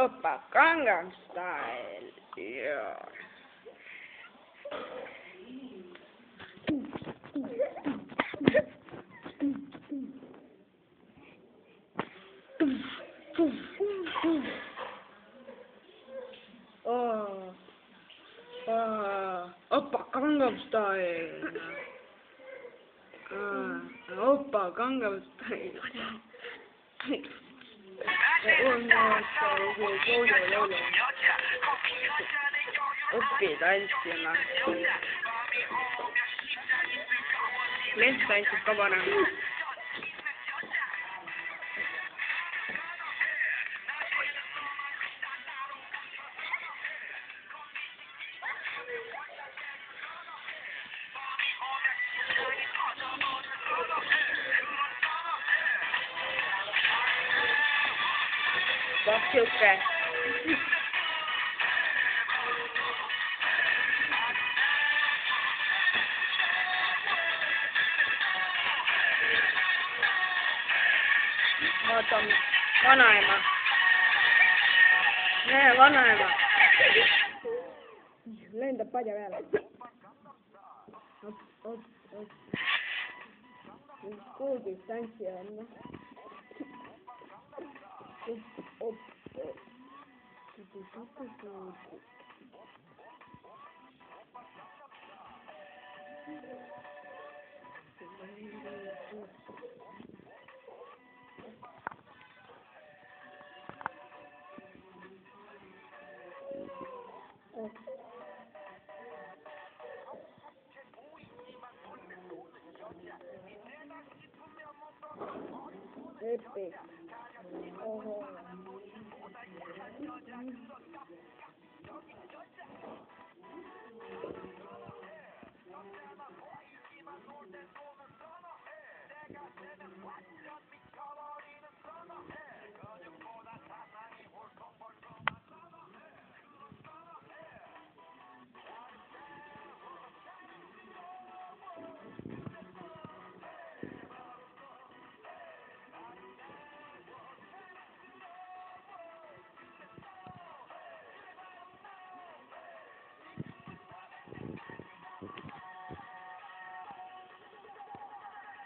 Oppa Gangnam Style. Yeah. Oh. Oh. Oppa Gangnam Style. Ah. Oppa Gangnam Style. 我我我我我我我我我我我我给他一些嘛，没事，你去干嘛？Bak köfte. Vatam vanaema. Näe vanaema. Lendab padja peale. Oot, oot, oot. kuulge, tantsija on. Epe. 哦。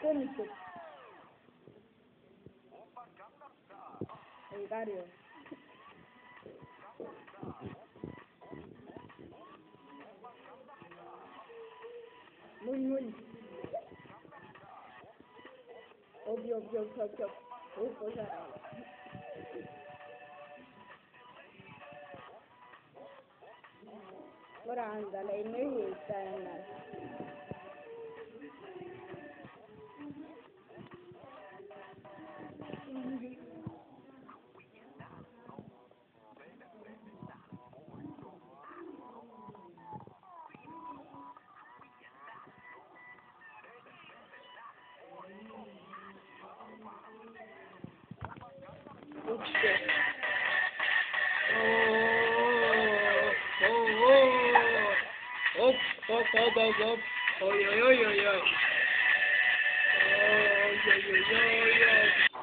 끊고 이가리요 문문 오비 오비 오비 오비 오비 오비 Ora andala in Italia. Op, op, op, op, op. oi, oi, oi, oi, oi. oi, oi, oi, oi, oi.